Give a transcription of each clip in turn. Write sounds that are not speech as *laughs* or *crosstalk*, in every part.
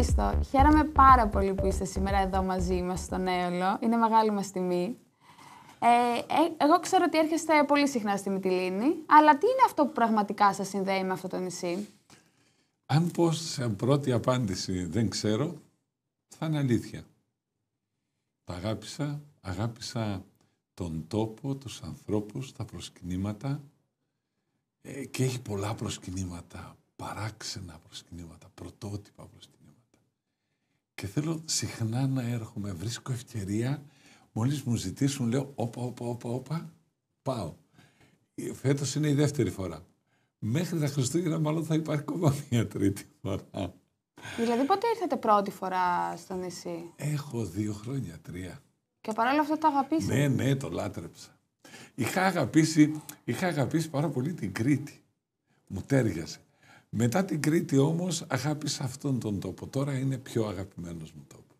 Πάτερ Χρήστο, χαίρομαι πάρα πολύ που είστε σήμερα εδώ μαζί μας στον Έολο. Είναι μεγάλη μας τιμή. Ε, ε, εγώ ξέρω ότι έρχεστε πολύ συχνά στη Μυτιλίνη, αλλά τι είναι αυτό που πραγματικά σας συνδέει με αυτό το νησί; Αν πω σε πρώτη απάντηση δεν ξέρω, θα είναι αλήθεια. Τα αγάπησα, αγάπησα τον τόπο, τους ανθρώπους, τα προσκυνήματα ε, και έχει πολλά προσκυνήματα, παράξενα προσκυνήματα, πρωτότυπα προσκυνήματα. Και θέλω συχνά να έρχομαι, βρίσκω ευκαιρία, μόλις μου ζητήσουν λέω όπα, όπα, όπα, όπα, πάω. Ε, φέτος είναι η δεύτερη φορά. Μέχρι τα Χριστούγεννα μάλλον θα υπάρχει ακόμα *laughs* μια τρίτη φορά. Δηλαδή πότε ήρθατε πρώτη φορά στο νησί; Έχω δύο χρόνια, τρία. Και παρόλα αυτά το αγαπήσατε. Ναι, ναι, το λάτρεψα. Είχα αγαπήσει, είχα αγαπήσει πάρα πολύ την Κρήτη. Μου τέριασε. Μετά την Κρήτη όμως αγάπησα αυτόν τον τόπο. Τώρα είναι πιο αγαπημένος μου τόπος.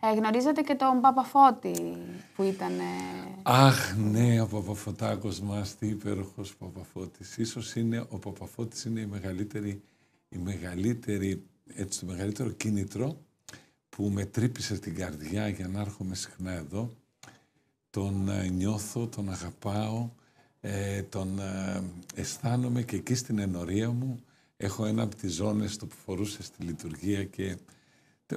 ε, γνωρίζετε και τον Παπαφώτη που ήταν... Αχ, ναι, ο Παπαφωτάκος μας, τι υπέροχος Παπαφώτης. Ίσως είναι, ο Παπαφώτης είναι η μεγαλύτερη, η μεγαλύτερη, έτσι, το μεγαλύτερο κίνητρο που με τρύπησε στην καρδιά για να έρχομαι συχνά εδώ. Τον ε, νιώθω, τον αγαπάω, ε, τον ε, αισθάνομαι και εκεί στην ενορία μου. Έχω ένα από τις ζώνες το που φορούσε στη λειτουργία και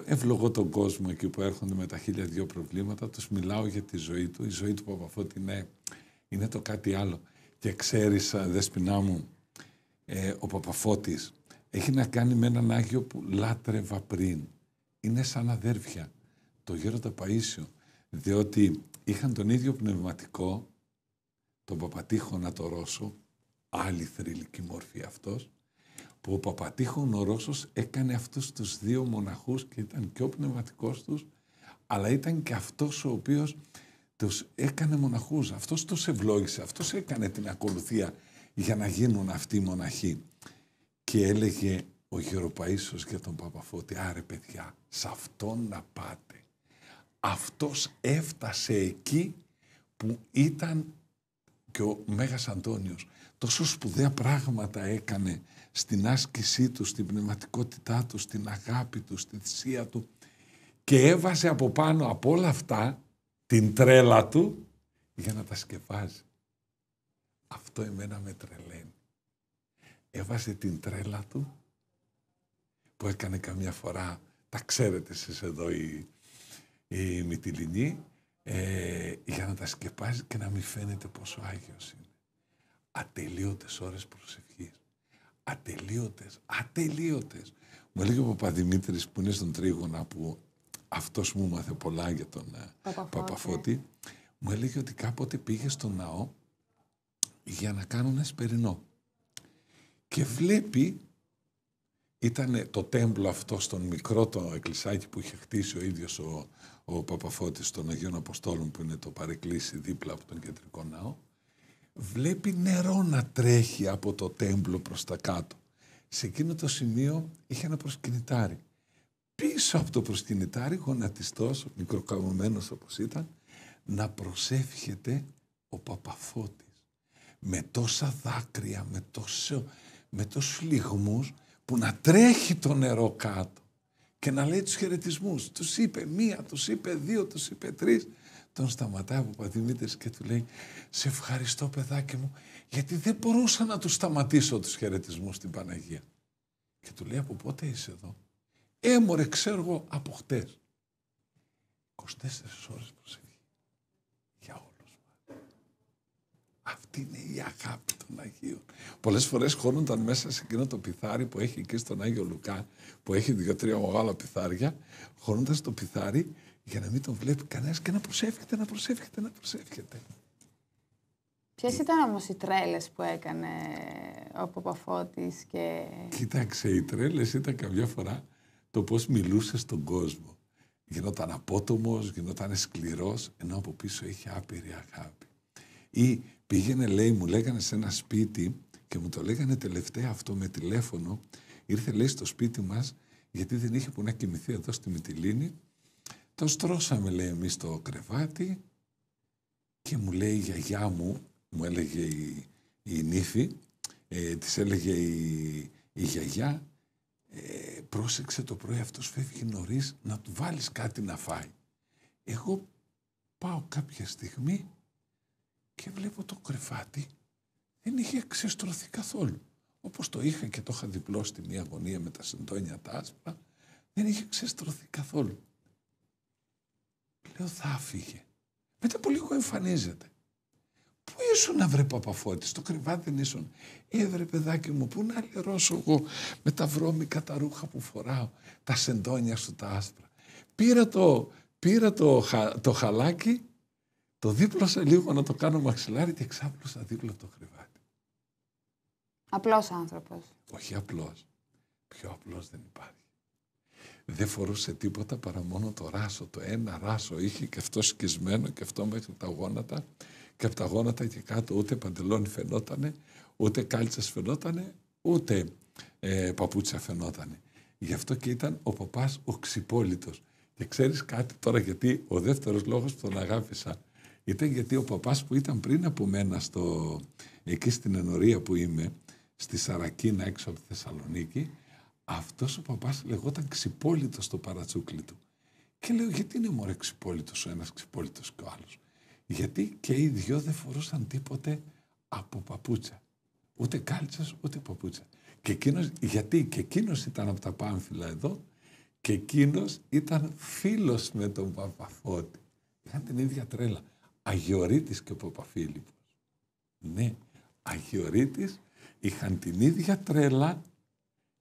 ευλογώ τον κόσμο εκεί που έρχονται με τα χίλια δυο προβλήματα. Τους μιλάω για τη ζωή του. Η ζωή του Παπαφώτη είναι, είναι το κάτι άλλο. Και ξέρεις, δέσποινά μου, ο Παπαφώτης έχει να κάνει με έναν Άγιο που λάτρευα πριν είναι σαν αδέρφια, το γέροντα Παΐσιο, διότι είχαν τον ίδιο πνευματικό, τον Παπατήχωνα το Ρώσο, άλλη θρηλυκή μόρφη αυτός, που ο Παπατήχων ο Ρώσος έκανε αυτούς τους δύο μοναχούς και ήταν και ο πνευματικός τους, αλλά ήταν και αυτός ο οποίος τους έκανε μοναχούς. Αυτός τους ευλόγησε, αυτός έκανε την ακολουθία για να γίνουν αυτοί οι μοναχοί. Και έλεγε ο Γεροπαΐσος για τον Παπαφώτη. Άρε παιδιά, σε αυτόν να πάτε. Αυτός έφτασε εκεί που ήταν και ο Μέγας Αντώνιος. Τόσο σπουδαία πράγματα έκανε στην άσκησή του, στην πνευματικότητά του, στην αγάπη του, στη θυσία του και έβαζε από πάνω από όλα αυτά την τρέλα του για να τα σκεφάζει. Αυτό εμένα με τρελαίνει. Έβαζε την τρέλα του που έκανε καμιά φορά, τα ξέρετε εσείς εδώ οι, οι Μυτιλινοί, ε, για να τα σκεπάζει και να μην φαίνεται πόσο Άγιος είναι. Ατελείωτες ώρες προσευχής. Ατελείωτες, ατελείωτες. Μου έλεγε ο Παπαδημήτρης που είναι στον Τρίγωνα που αυτός μου μάθε πολλά για τον ε, Παπαφώτη. Παπαφώτη. Μου έλεγε ότι κάποτε πήγε στον ναό για να κάνουν εσπερινό. Και βλέπει ήταν το τέμπλο αυτό στον μικρό το εκκλησάκι που είχε χτίσει ο ίδιος ο, ο Παπαφώτης των Αγίων Αποστόλων που είναι το παρεκκλήσι δίπλα από τον κεντρικό ναό βλέπει νερό να τρέχει από το τέμπλο προς τα κάτω. Σε εκείνο το σημείο είχε ένα προσκυνητάρι. Πίσω από το προσκυνητάρι, γονατιστός, μικροκαμωμένος όπως ήταν, να προσεύχεται ο Παπαφώτης. Με τόσα δάκρυα, με, τόσο, με τόσους λιγμούς, που να τρέχει το νερό κάτω και να λέει τους χαιρετισμούς. Τους είπε μία, τους είπε δύο, τους είπε τρεις. Τον σταματάει ο Παπαδημήτρης και του λέει «Σε ευχαριστώ παιδάκι μου, γιατί δεν μπορούσα να του σταματήσω τους χαιρετισμούς στην Παναγία». Και του λέει «Από πότε είσαι εδώ» «Έμορε, ξέρω εγώ, από χτες». 24 ώρες προσεχή. Αυτή είναι η αγάπη των Αγίων. Πολλές φορές χώνονταν μέσα σε εκείνο το πιθάρι που έχει εκεί στον Άγιο Λουκά, που έχει δύο-τρία μεγάλα πιθάρια, χώνονταν το πιθάρι για να μην τον βλέπει κανένας και να προσεύχεται, να προσεύχεται, να προσεύχεται. Ποιες ήταν όμως οι τρέλες που έκανε ο Παπαφώτης και. Κοίταξε, οι τρέλες ήταν καμιά φορά το πώς μιλούσε στον κόσμο. Γινόταν απότομος, γινόταν σκληρός, ενώ από πίσω είχε άπειρη αγάπη. Ή Πήγαινε, λέει, μου λέγανε σε ένα σπίτι και μου το λέγανε τελευταία αυτό με τηλέφωνο. Ήρθε, λέει, στο σπίτι μας, γιατί δεν είχε που να κοιμηθεί εδώ στη Μυτιλίνη. Το στρώσαμε, λέει, εμείς το κρεβάτι και μου λέει η γιαγιά μου, μου έλεγε η, η νύφη, ε, της έλεγε η, η γιαγιά, ε, πρόσεξε το πρωί αυτός φεύγει νωρίς να του βάλεις κάτι να φάει. Εγώ πάω κάποια στιγμή και βλέπω το κρεβάτι δεν είχε ξεστρωθεί καθόλου. Όπως το είχα και το είχα διπλώσει στη μία γωνία με τα συντόνια τα άσπρα, δεν είχε ξεστρωθεί καθόλου. Λέω θα άφηγε. Μετά από λίγο εμφανίζεται. Πού ήσουν να βρε παπαφώτης, στο κρεβάτι δεν ήσουν. Έβρε παιδάκι μου, πού να λερώσω εγώ με τα βρώμικα τα ρούχα που φοράω, τα σεντόνια σου τα άσπρα. Πήρα το, πήρα το, το χαλάκι, το δίπλωσα λίγο να το κάνω μαξιλάρι και ξάπλωσα δίπλα το κρεβάτι. Απλός άνθρωπος. Όχι απλός. Πιο απλός δεν υπάρχει. Δεν φορούσε τίποτα παρά μόνο το ράσο. Το ένα ράσο είχε και αυτό σκισμένο και αυτό μέχρι τα γόνατα και από τα γόνατα και κάτω ούτε παντελόνι φαινότανε, ούτε κάλτσες φαινότανε, ούτε ε, παπούτσια φαινότανε. Γι' αυτό και ήταν ο παπάς ο ξυπόλυτος. Και ξέρεις κάτι τώρα γιατί ο δεύτερος λόγος που τον αγάπησα ήταν γιατί ο παπάς που ήταν πριν από μένα στο, εκεί στην ενορία που είμαι, στη Σαρακίνα έξω από τη Θεσσαλονίκη, αυτός ο παπάς λεγόταν ξυπόλυτος στο παρατσούκλι του. Και λέω γιατί είναι μωρέ ξυπόλυτος ο ένας ξυπόλυτος και ο άλλος; Γιατί και οι δυο δεν φορούσαν τίποτε από παπούτσα. Ούτε κάλτσες, ούτε παπούτσα. Και εκείνος, γιατί και εκείνος ήταν από τα πάμφυλα εδώ και εκείνος ήταν φίλος με τον Παπαφώτη. Είχαν την ίδια τρέλα. Αγιορείτης και ο Παπαφίλιππος. Ναι, Αγιορείτης είχαν την ίδια τρέλα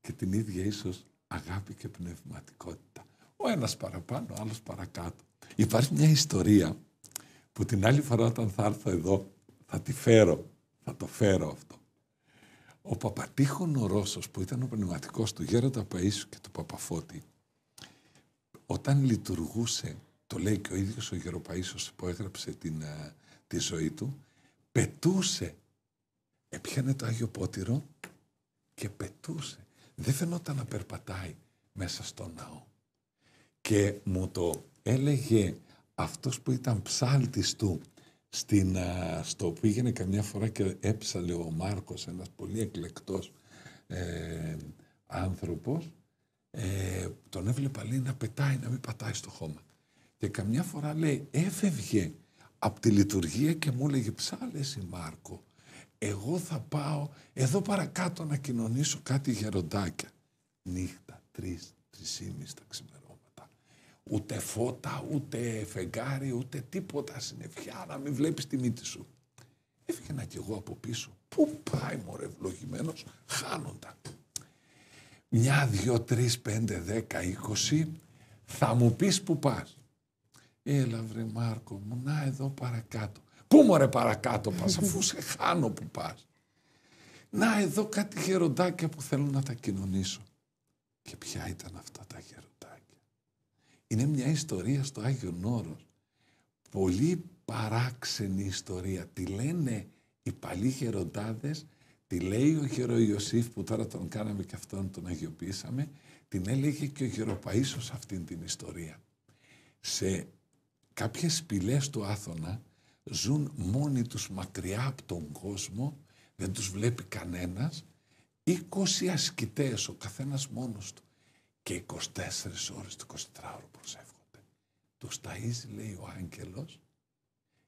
και την ίδια ίσως αγάπη και πνευματικότητα. Ο ένας παραπάνω, ο άλλος παρακάτω. Υπάρχει μια ιστορία που την άλλη φορά όταν θα έρθω εδώ θα τη φέρω, θα το φέρω αυτό. Ο Παπατήχων ο Ρώσος που ήταν ο πνευματικός του Γέροντα Παΐσου και του Παπαφώτη όταν λειτουργούσε, το λέει και ο ίδιος ο Γεροπαΐσος που έγραψε την, ε, τη ζωή του, πετούσε. Έπιανε το Άγιο Πότηρο και πετούσε. Δεν φαινόταν να περπατάει μέσα στο ναό. Και μου το έλεγε αυτός που ήταν ψάλτης του στην, στο πήγαινε καμιά φορά και έψαλε ο Μάρκος, ένας πολύ εκλεκτός ε, άνθρωπος, ε, τον έβλεπα λέει να πετάει, να μην πατάει στο χώμα. Και καμιά φορά λέει έφευγε από τη λειτουργία και μου έλεγε ψάλε εσύ Μάρκο, εγώ θα πάω εδώ παρακάτω να κοινωνήσω κάτι γεροντάκια. Νύχτα, τρεις, τρισήμις τα ξημερώματα. Ούτε φώτα, ούτε φεγγάρι, ούτε τίποτα συννεφιά, να μην βλέπεις τη μύτη σου. Έφυγαινα κι εγώ από πίσω. Πού πάει μωρέ ευλογημένος, χάνοντα. Μια, δυο, τρεις, πέντε, δέκα, είκοσι, θα μου πεις που πας. Έλα βρε Μάρκο μου, να εδώ παρακάτω. Πού μωρέ παρακάτω πας, αφού σε χάνω που πας. Να εδώ κάτι γεροντάκια που θέλω να τα κοινωνήσω. Και ποια ήταν αυτά τα γεροντάκια. Είναι μια ιστορία στο Άγιο Νόρος. Πολύ παράξενη ιστορία. Τη λένε οι παλιοί γεροντάδες, τη λέει ο γερο Ιωσήφ που τώρα τον κάναμε και αυτόν τον αγιοποιήσαμε, την έλεγε και ο γεροπαΐσος αυτήν την ιστορία. Σε κάποιες σπηλές του Άθωνα ζουν μόνοι τους μακριά από τον κόσμο, δεν τους βλέπει κανένας, 20 ασκητές ο καθένας μόνος του. Και 24 ώρες το 24ωρο προσεύχονται. Τους ταΐζει λέει ο άγγελος,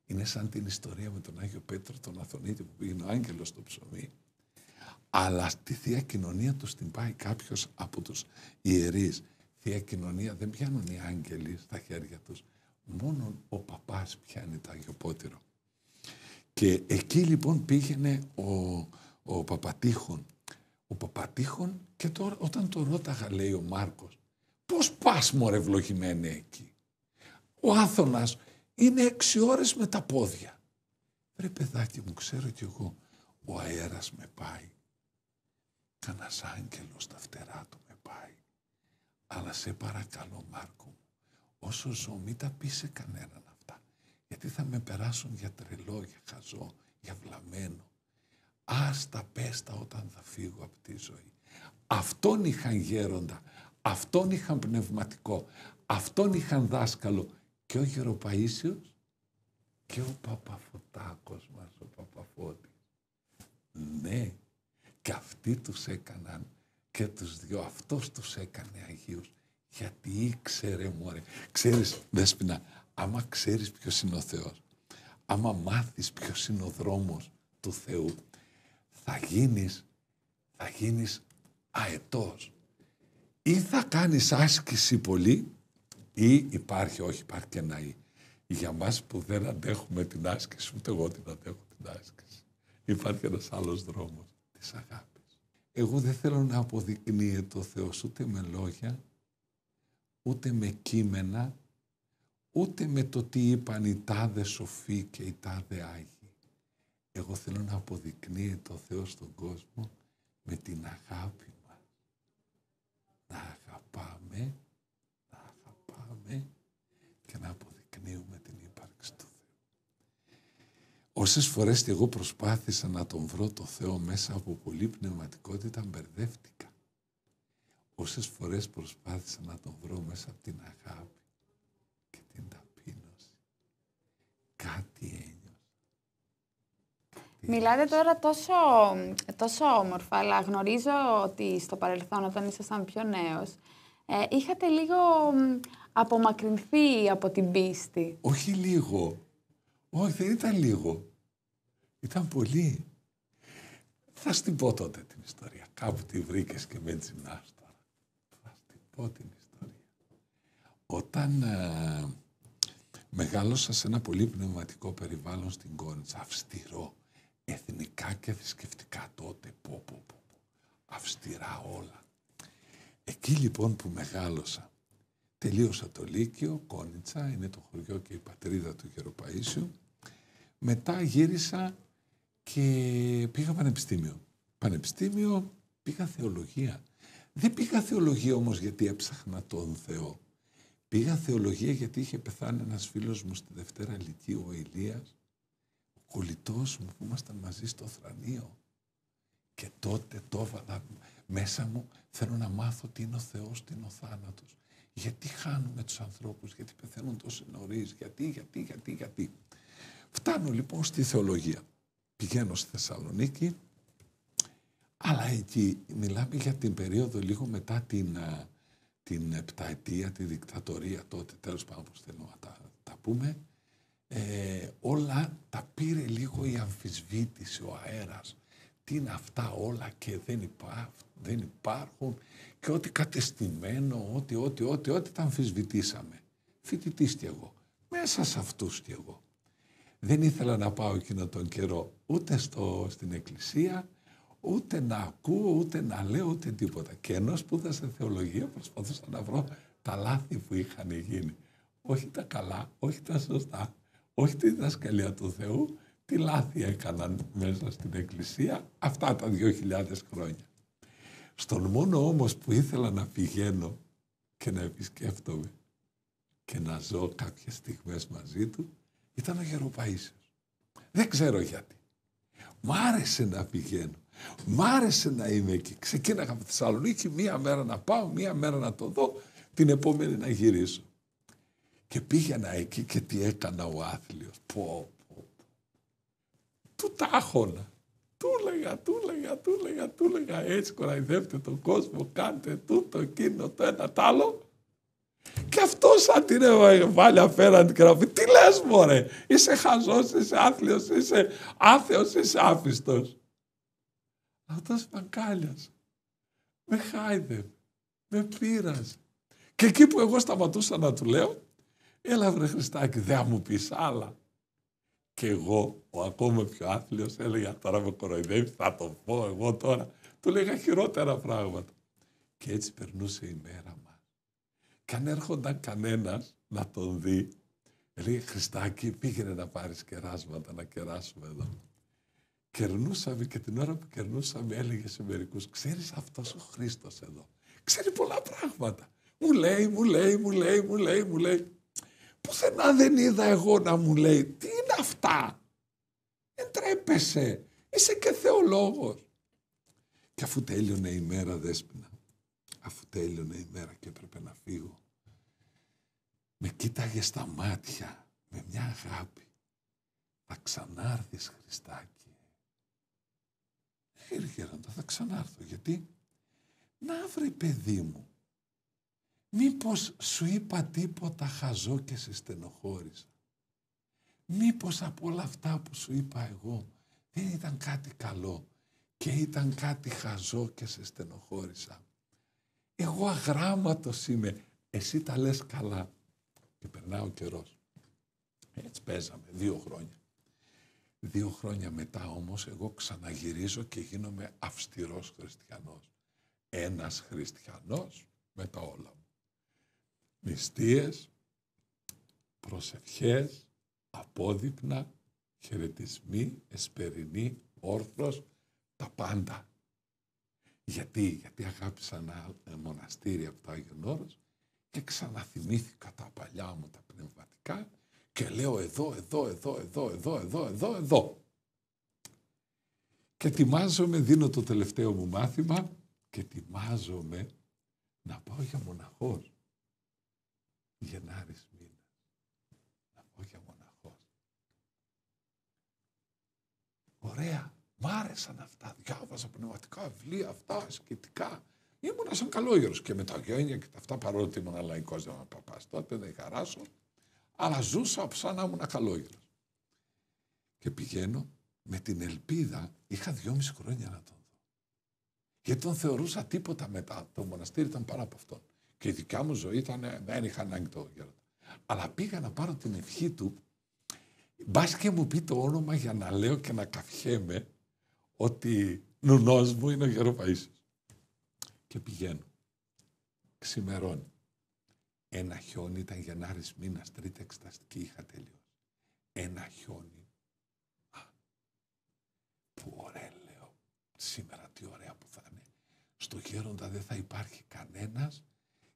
είναι σαν την ιστορία με τον Άγιο Πέτρο τον Αθωνίτη που πήγαινε ο άγγελος στο ψωμί, αλλά στη Θεία Κοινωνία τους την πάει κάποιος από τους ιερείς. Θεία Κοινωνία δεν πιάνουν οι άγγελοι στα χέρια τους, Μόνο ο παπάς πιάνει το Αγιοπότηρο. Και εκεί λοιπόν πήγαινε ο, ο Παπατήχων. Ο Παπατήχων και τώρα όταν το ρώταγα λέει ο Μάρκος πώς πας μωρέ ευλογημένε εκεί; Ο Άθωνας είναι έξι ώρες με τα πόδια. Ρε παιδάκι μου ξέρω κι εγώ ο αέρας με πάει. Κανας άγγελος στα φτερά του με πάει. Αλλά σε παρακαλώ Μάρκο μου όσο ζω μην τα πεις σε κανέναν αυτά. Γιατί θα με περάσουν για τρελό, για χαζό, για βλαμμένο. Ας τα πέστα όταν θα φύγω από τη ζωή. Αυτόν είχαν γέροντα, αυτόν είχαν πνευματικό, αυτόν είχαν δάσκαλο και ο Γεροπαΐσιος και ο Παπαφωτάκος μας, ο Παπαφώτης. Ναι, και αυτοί τους έκαναν και και τους δυο. Αυτός τους έκανε Αγίους. Γιατί ήξερε μωρέ. Ξέρεις, Δέσποινα, άμα ξέρεις ποιος είναι ο Θεός, άμα μάθεις ποιος είναι ο δρόμος του Θεού, θα γίνεις, θα γίνεις αετός. Ή θα κάνεις άσκηση πολύ, ή υπάρχει, όχι υπάρχει και ένα ή. Για μας που δεν αντέχουμε την άσκηση, ούτε εγώ την αντέχω την άσκηση. Υπάρχει ένας άλλος δρόμος της αγάπης. Εγώ δεν θέλω να αποδεικνύεται ο Θεός ούτε με λόγια, ούτε με κείμενα, ούτε με το τι είπαν οι τάδε σοφοί και οι τάδε άγιοι. Εγώ θέλω να αποδεικνύεται ο Θεός στον κόσμο με την αγάπη μας. Να αγαπάμε, να αγαπάμε και να αποδεικνύουμε την ύπαρξη του Θεού. Όσες φορές και εγώ προσπάθησα να τον βρω το Θεό μέσα από πολύ πνευματικότητα, μπερδεύτηκα. Όσες φορές προσπάθησα να τον βρω μέσα από την αγάπη και την ταπείνωση. Κάτι ένιωσα. Μιλάτε τώρα τόσο, τόσο όμορφα, αλλά γνωρίζω ότι στο παρελθόν, όταν ήσασταν πιο νέος, ε, είχατε λίγο απομακρυνθεί από την πίστη. Όχι λίγο. Όχι, δεν ήταν λίγο. Ήταν πολύ. Θα στην πω τότε την ιστορία. Κάπου τη βρήκες και με τζιμνάς τώρα. Θα στην πω την ιστορία. Όταν ε, μεγάλωσα σε ένα πολύ πνευματικό περιβάλλον στην Κόριτσα, αυστηρό, εθνικά και θρησκευτικά τότε, πω, πω, πω, αυστηρά όλα. Εκεί λοιπόν που μεγάλωσα, τελείωσα το Λύκειο, Κόνιτσα, είναι το χωριό και η πατρίδα του Γεροπαΐσιου. Μετά γύρισα και πήγα πανεπιστήμιο. Πανεπιστήμιο πήγα θεολογία. Δεν πήγα θεολογία όμως γιατί έψαχνα τον Θεό. Πήγα θεολογία γιατί είχε πεθάνει ένας φίλος μου στη Δευτέρα Λυκείου, ο Ηλίας, ο κολλητός μου που ήμασταν μαζί στο θρανείο. Και τότε το έβαλα μέσα μου, θέλω να μάθω τι είναι ο Θεός, τι είναι ο θάνατος. Γιατί χάνουμε τους ανθρώπους, γιατί πεθαίνουν τόσο νωρίς, γιατί, γιατί, γιατί, γιατί. Φτάνω λοιπόν στη θεολογία. Πηγαίνω στη Θεσσαλονίκη, αλλά εκεί μιλάμε για την περίοδο λίγο μετά την, την επταετία, τη δικτατορία τότε, τέλος πάντων που θέλω να τα, τα πούμε. Ε, όλα τα πήρε λίγο η αμφισβήτηση, ο αέρας. Τι είναι αυτά όλα και δεν, υπά, δεν υπάρχουν και ό,τι κατεστημένο, ό,τι, ό,τι, ό,τι, ό,τι τα αμφισβητήσαμε. Φοιτητής κι εγώ. Μέσα σε αυτούς κι εγώ. Δεν ήθελα να πάω εκείνο τον καιρό ούτε στο, στην εκκλησία, ούτε να ακούω, ούτε να λέω, ούτε τίποτα. Και ενώ σπούδασα θεολογία προσπαθούσα να βρω τα λάθη που είχαν γίνει. Όχι τα καλά, όχι τα σωστά, όχι τη διδασκαλία του Θεού, τι λάθη έκαναν μέσα στην εκκλησία αυτά τα δύο χιλιάδες χρόνια. Στον μόνο όμως που ήθελα να πηγαίνω και να επισκέφτομαι και να ζω κάποιες στιγμές μαζί του, ήταν ο Γεροπαΐσιος. Δεν ξέρω γιατί. Μ' άρεσε να πηγαίνω. Μ' άρεσε να είμαι εκεί. Ξεκίναγα από τη Θεσσαλονίκη μία μέρα να πάω, μία μέρα να το δω, την επόμενη να γυρίσω. Και πήγαινα εκεί και τι έκανα ο άθλιος. Πω, πω. Του τάχωνα. Του έλεγα, του έλεγα, του έλεγα, του έλεγα έτσι κοραϊδεύτε τον κόσμο, κάντε τούτο, εκείνο, το ένα, το άλλο. Και αυτός σαν την βάλει απέναντι και να πει τι λες μωρέ, είσαι χαζός, είσαι άθλιος, είσαι άθεος, είσαι άφιστος. Αυτός παγκάλιας. Με χάιδε, με πείραζε. Και εκεί που εγώ σταματούσα να του λέω, έλα βρε Χριστάκη, δεν μου πεις άλλα. Και εγώ, ο ακόμα πιο άθλιος, έλεγα τώρα με κοροϊδεύει, θα το πω εγώ τώρα. Του λέγα χειρότερα πράγματα. Και έτσι περνούσε η μέρα μας. Και αν έρχονταν κανένας να τον δει, έλεγε Χριστάκη πήγαινε να πάρεις κεράσματα, να κεράσουμε εδώ. Κερνούσαμε και την ώρα που κερνούσαμε έλεγες σε μερικούς, ξέρεις αυτός ο Χρήστος εδώ, ξέρει πολλά πράγματα. Μου λέει, μου λέει, μου λέει, μου λέει, μου λέει. Πουθενά δεν είδα εγώ να μου λέει, τι είναι αυτά; Δεν τρέπεσαι, είσαι και θεολόγος. Και αφού τέλειωνε η μέρα δέσποινα, αφού τέλειωνε η μέρα και έπρεπε να φύγω, με κοίταγε στα μάτια με μια αγάπη. Θα ξανάρθεις Χριστάκη. Ε, θα ξανάρθω. Γιατί; να βρει παιδί μου, μήπως σου είπα τίποτα χαζό και σε στενοχώρησα. Μήπως από όλα αυτά που σου είπα εγώ δεν ήταν κάτι καλό και ήταν κάτι χαζό και σε στενοχώρησα. Εγώ αγράμματος είμαι, εσύ τα λες καλά. Και περνά ο καιρός. Έτσι παίζαμε δύο χρόνια. Δύο χρόνια μετά όμως εγώ ξαναγυρίζω και γίνομαι αυστηρός χριστιανός. Ένας χριστιανός με τα όλα μου. Νηστείες, προσευχές, απόδειπνα, χαιρετισμοί, εσπερινοί, όρθρος, τα πάντα. Γιατί, γιατί αγάπησα ένα μοναστήρι από το Άγιον Όρος και ξαναθυμήθηκα τα παλιά μου τα πνευματικά και λέω εδώ, εδώ, εδώ, εδώ, εδώ, εδώ, εδώ, εδώ. Και ετοιμάζομαι, δίνω το τελευταίο μου μάθημα και ετοιμάζομαι να πάω για μοναχός. Γενάρης μήνας. Να πάω για μοναχός. Ωραία. Μ' άρεσαν αυτά. Διάβαζα πνευματικά βιβλία, αυτά, ασκητικά. Ήμουνα σαν καλόγερος και με τα γένια και τα αυτά παρόλο ότι ήμουν λαϊκός δεν παπάς τότε, δεν χαράσω. Αλλά ζούσα σαν να ήμουν καλόγερος. Και πηγαίνω με την ελπίδα, είχα δυόμιση χρόνια να τον δω. Γιατί τον θεωρούσα τίποτα μετά. Το μοναστήρι ήταν πάνω από αυτόν. Και η δικιά μου ζωή ήταν, δεν είχα ανάγκη το γέροντα. Αλλά πήγα να πάρω την ευχή του, μπας και μου πει το όνομα για να λέω και να καυχέμαι ότι νουνός μου είναι ο Γεροπαΐσιος. Και πηγαίνω. Ξημερώνει. Ένα χιόνι ήταν Γενάρης μήνας, τρίτη εξεταστική είχα τελειώσει. Ένα χιόνι. Α, που ωραία λέω. Σήμερα τι ωραία που θα είναι. Στο γέροντα δεν θα υπάρχει κανένας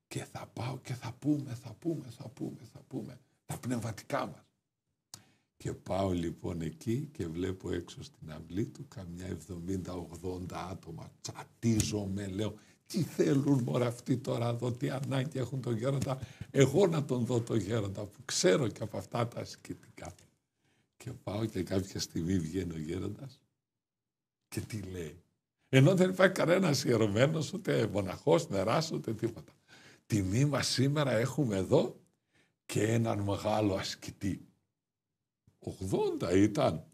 και θα πάω και θα πούμε, θα πούμε, θα πούμε, θα πούμε. Τα πνευματικά μας. Και πάω λοιπόν εκεί και βλέπω έξω στην αυλή του καμιά 70-80 άτομα. Τσατίζομαι, λέω, τι θέλουν μωρά αυτοί τώρα εδώ, τι ανάγκη έχουν τον γέροντα. Εγώ να τον δω τον γέροντα που ξέρω και από αυτά τα ασκητικά. Και πάω και κάποια στιγμή βγαίνει ο γέροντας και τι λέει. Ενώ δεν υπάρχει κανένας ιερωμένος, ούτε μοναχός, νεράς, ούτε τίποτα. Τιμή μας σήμερα έχουμε εδώ και έναν μεγάλο ασκητή. 80 ήταν.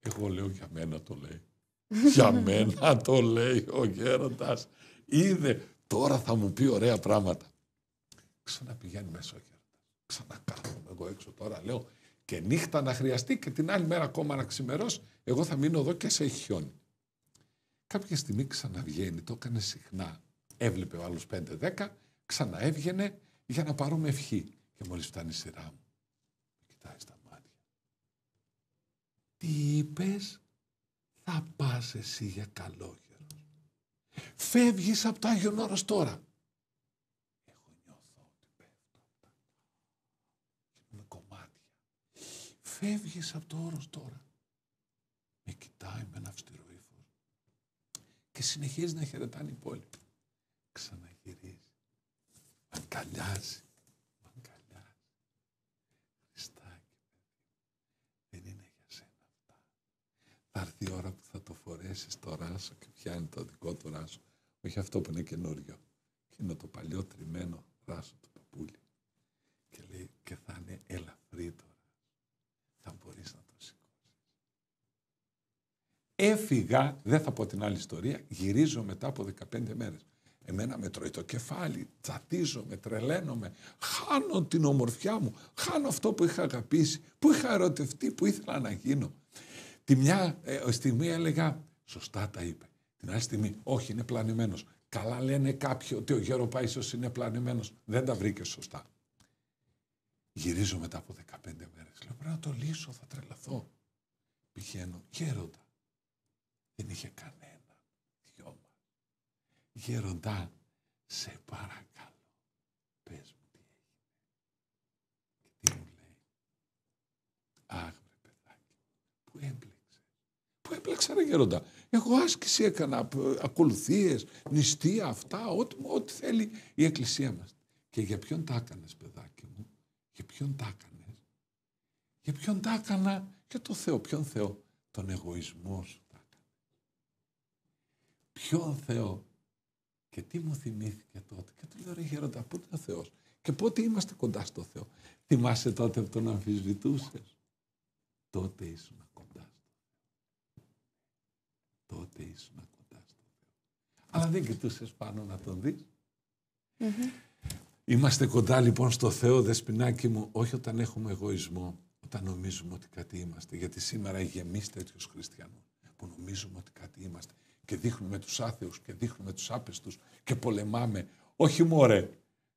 Εγώ λέω για μένα το λέει. *laughs* για μένα το λέει ο γέροντας. Είδε, τώρα θα μου πει ωραία πράγματα. Ξαναπηγαίνει μέσα ο γέροντας. Ξανακάθομαι εγώ έξω τώρα, λέω, και νύχτα να χρειαστεί και την άλλη μέρα ακόμα να ξημερώσει, εγώ θα μείνω εδώ και σε χιόνι. Κάποια στιγμή ξαναβγαίνει, το έκανε συχνά. Έβλεπε ο άλλος 5-10, ξαναέβγαινε για να πάρουμε ευχή. Και μόλις φτάνει η σειρά μου, κοιτάει στα τι είπες, θα πας εσύ για καλόγερος. Φεύγεις από το Άγιον Όρος τώρα. Εγώ νιώθω ότι πέφτω. με κομμάτια. Φεύγεις από το Όρος τώρα. Με κοιτάει με ένα αυστηρό ύφος. Και συνεχίζει να χαιρετάνε οι υπόλοιποι. Ξαναγυρίζει. Αγκαλιάζει. Θα έρθει η ώρα που θα το φορέσεις το ράσο και πιάνει το δικό του ράσο. Όχι αυτό που είναι καινούριο. Και είναι το παλιό τριμμένο ράσο του παππούλι. Και λέει και θα είναι ελαφρύ τώρα. Θα μπορείς να το σηκώσεις. Έφυγα, δεν θα πω την άλλη ιστορία, γυρίζω μετά από 15 μέρες. Εμένα με τρώει το κεφάλι, τσατίζομαι, τρελαίνομαι, χάνω την ομορφιά μου, χάνω αυτό που είχα αγαπήσει, που είχα ερωτευτεί, που ήθελα να γίνω. Τη μια ε, στιγμή έλεγα, σωστά τα είπε. Την άλλη στιγμή, όχι, είναι πλανημένος. Καλά λένε κάποιοι ότι ο Γέρο Πάισος είναι πλανημένος. Δεν τα βρήκε σωστά. Γυρίζω μετά από 15 μέρες. Λέω, πρέπει να το λύσω, θα τρελαθώ. Πηγαίνω, γέροντα. Δεν είχε κανένα. Δυο μας. Γέροντα, σε παρακαλώ. Πες μου τι έγινε. Και τι μου λέει. Αχ, παιδάκι, που έμπλε που έπλεξα ρε γέροντα. Εγώ άσκηση έκανα, ακολουθίες, νηστεία, αυτά, ό,τι, ό,τι θέλει η εκκλησία μας. Και για ποιον τα έκανες, παιδάκι μου, για ποιον τα έκανες; Για ποιον τα έκανα, για το Θεό. Ποιον Θεό, τον εγωισμό σου τα έκανες. Ποιον Θεό, Και τι μου θυμήθηκε τότε; Και του λέω, ρε Γέροντα, πού είναι ο Θεός; Και πότε είμαστε κοντά στο Θεό; Θυμάσαι τότε που τον αμφισβητούσες; Τότε ήσουν κοντά στο Θεό. Τότε ήσουν κοντάς στο Θεό. Αλλά δεν κοιτούσες πάνω να τον δεις. Είμαστε κοντά λοιπόν στο Θεό, δεσποινάκι μου, όχι όταν έχουμε εγωισμό, όταν νομίζουμε ότι κάτι είμαστε. Γιατί σήμερα γεμίσει τέτοιους χριστιανούς που νομίζουμε ότι κάτι είμαστε και δείχνουμε τους άθεους και δείχνουμε τους άπεστους και πολεμάμε. Όχι μωρέ.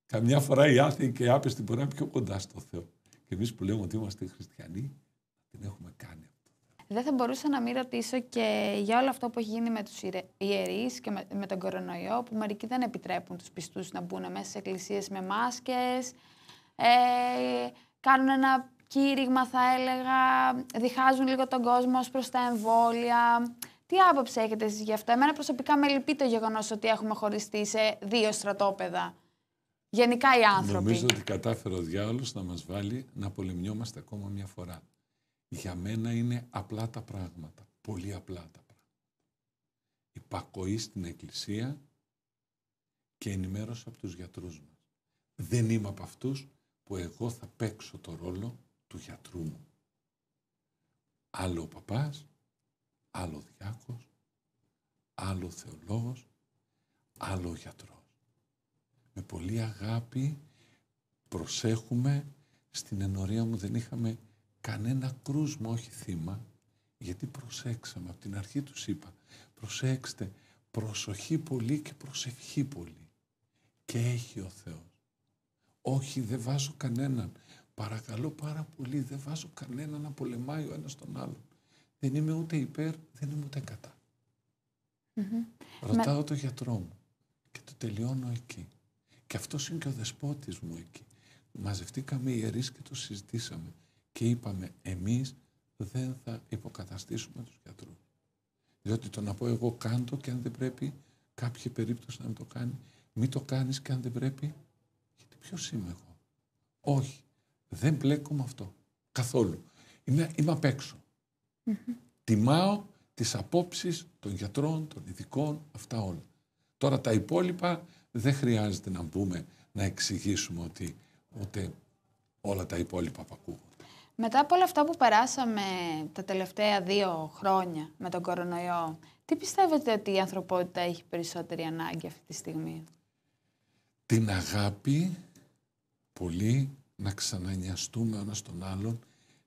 Καμιά φορά οι άθεοι και οι άπεστοι μπορεί να είναι πιο κοντά στο Θεό. Και εμείς που λέμε ότι είμαστε χριστιανοί, την έχουμε κάνει αυτό. Δεν θα μπορούσα να μην ρωτήσω και για όλο αυτό που έχει γίνει με τους ιερείς και με, με τον κορονοϊό, που μερικοί δεν επιτρέπουν τους πιστούς να μπουν μέσα σε εκκλησίες με μάσκες, ε, κάνουν ένα κήρυγμα θα έλεγα, διχάζουν λίγο τον κόσμο ως προς τα εμβόλια. Τι άποψη έχετε εσείς γι' αυτό; Εμένα προσωπικά με λυπεί το γεγονός ότι έχουμε χωριστεί σε δύο στρατόπεδα. Γενικά οι άνθρωποι. Νομίζω ότι κατάφερε ο διάολος να μας βάλει να πολεμιόμαστε ακόμα μια φορά. Για μένα είναι απλά τα πράγματα. Πολύ απλά τα πράγματα. Υπακοή στην εκκλησία και ενημέρωση από τους γιατρούς μας. Δεν είμαι από αυτούς που εγώ θα παίξω το ρόλο του γιατρού μου. Άλλο ο παπάς, άλλο διάκος, άλλο θεολόγος, άλλο γιατρός. Με πολύ αγάπη προσέχουμε, στην ενορία μου δεν είχαμε κανένα κρούσμα, όχι θύμα, γιατί προσέξαμε, από την αρχή τους είπα, προσέξτε, προσοχή πολύ και προσευχή πολύ. Και έχει ο Θεός. Όχι, δεν βάζω κανέναν. Παρακαλώ πάρα πολύ, δεν βάζω κανέναν να πολεμάει ο ένας τον άλλον. Δεν είμαι ούτε υπέρ, δεν είμαι ούτε κατά. Ρωτάω Με... τον γιατρό μου και το τελειώνω εκεί. Και αυτός είναι και ο δεσπότης μου εκεί. Μαζευτήκαμε οι ιερείς και το συζητήσαμε και είπαμε εμείς δεν θα υποκαταστήσουμε τους γιατρούς. Διότι το να πω εγώ κάντο και αν δεν πρέπει κάποια περίπτωση να μην το κάνει, μην το κάνεις και αν δεν πρέπει, γιατί ποιος είμαι εγώ; Όχι, δεν μπλέκω με αυτό. Καθόλου. Είμαι, είμαι απ' έξω. Τιμάω τις απόψεις των γιατρών, των ειδικών, αυτά όλα. Τώρα τα υπόλοιπα δεν χρειάζεται να μπούμε να εξηγήσουμε ότι ούτε όλα τα υπόλοιπα που ακούγονται. Μετά από όλα αυτά που περάσαμε τα τελευταία δύο χρόνια με τον κορονοϊό, τι πιστεύετε ότι η ανθρωπότητα έχει περισσότερη ανάγκη αυτή τη στιγμή; Την αγάπη πολύ να ξανανιαστούμε ένα τον άλλον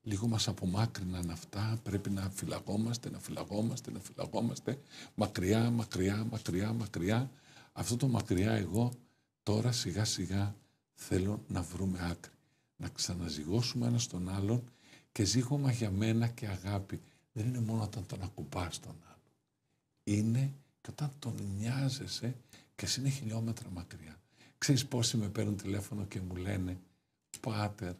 λίγο μας απομάκρυναν αυτά, πρέπει να φυλαγόμαστε, να φυλαγόμαστε, να φυλαγόμαστε, μακριά, μακριά, μακριά, μακριά. Αυτό το μακριά εγώ τώρα σιγά σιγά θέλω να βρούμε άκρη, να ξαναζυγώσουμε ένα τον άλλον και ζήγωμα για μένα και αγάπη δεν είναι μόνο όταν τον ακουμπάς τον άλλον. Είναι και όταν τον νοιάζεσαι και εσύ είναι χιλιόμετρα μακριά. Ξέρεις πόσοι με παίρνουν τηλέφωνο και μου λένε «Πάτερ,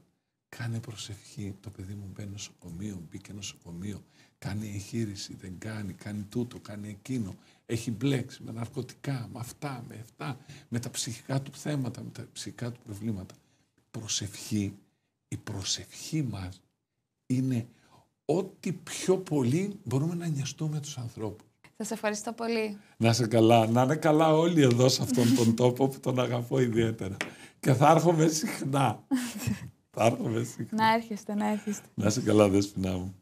Κάνε προσευχή. Το παιδί μου μπαίνει νοσοκομείο, μπήκε νοσοκομείο. Κάνει εγχείρηση, δεν κάνει, κάνει τούτο, κάνει εκείνο. Έχει μπλέξει με ναρκωτικά, με αυτά, με αυτά, με τα ψυχικά του θέματα, με τα ψυχικά του προβλήματα. Προσευχή, η προσευχή μας είναι ό,τι πιο πολύ μπορούμε να νοιαστούμε τους ανθρώπους. Θα σε ευχαριστώ πολύ. Να είσαι καλά. Να είναι καλά όλοι εδώ σε αυτόν τον *laughs* τόπο που τον αγαπώ ιδιαίτερα. Και *laughs* θα έρχομαι συχνά. Να έρχεστε, να έρχεστε. Να είσαι καλά, δεσποινά μου.